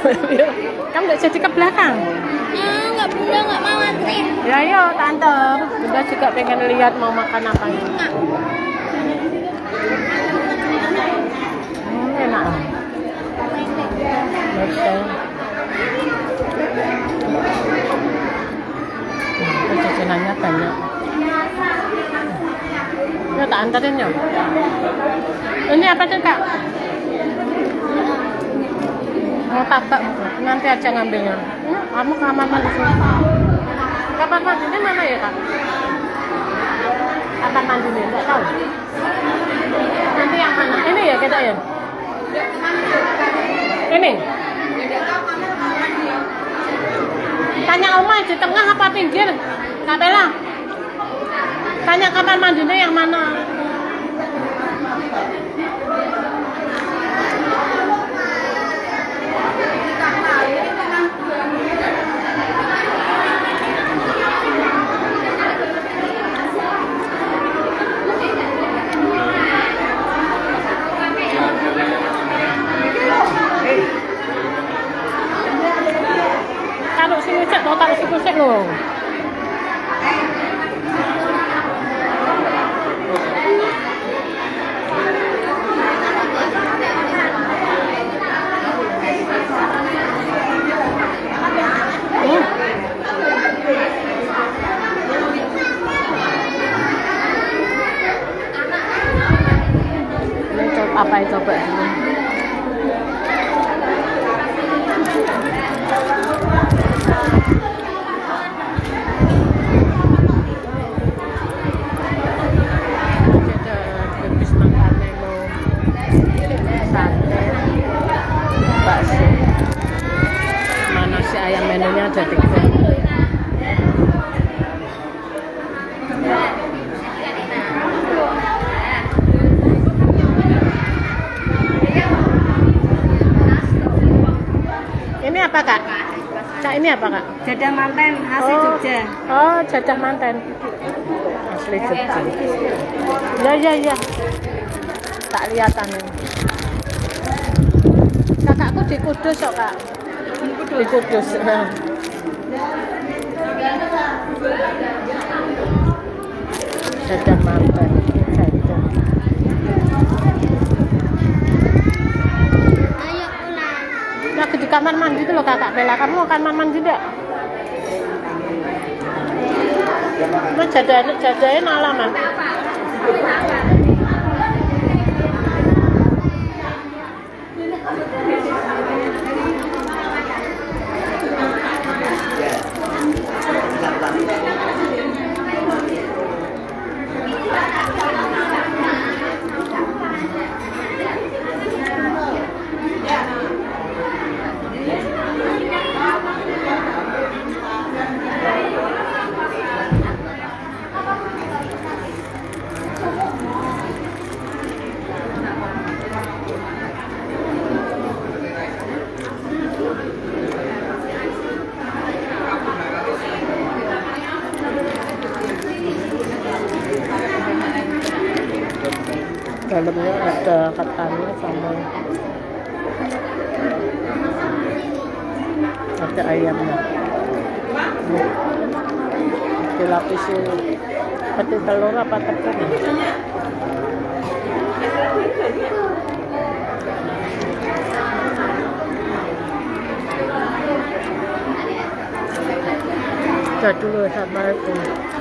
Kamu nggak jadi ke belakang? Ah, nggak bunda nggak mau antri. Ya ayo tante. Bunda juga pengen lihat mau makan apa ini. Nggak. Hmm, enak. Oke. Hmm, banyak. Ya tak anterin ya. Ini apa sih kak? Mau tabak nanti aja ngambilnya. Hmm, kamu kamar mandi sini. Kamar mandinya mana ya kak? Kamar mandinya nggak tahu. Nanti yang mana? Ini ya kita ya. Ini. Tanya Oma di tengah apa pinggir? Kak. Tanya kamar mandinya yang mana? Loh. Apa ya coba dulu. Ini apa kak? Kak ini apa kak? Jadah manten asli Oh. Jogja. Oh, jadah manten. Asli Jogja. Ya, ya, ya. Tak lihatan ini. Kakakku di Kudus kok, Kak. Di Kudus. Jadah manten. Jadah. Ayo pulang. Lagi di kamar mandi itu loh kakak Bella. Kamu mau kamar mandi enggak? Mau jadah jadahin alamat. Dalamnya ada ketannya sama ada ayamnya. Dilapisi peti telur apa tepung? Udah dulu, Assalamualaikum.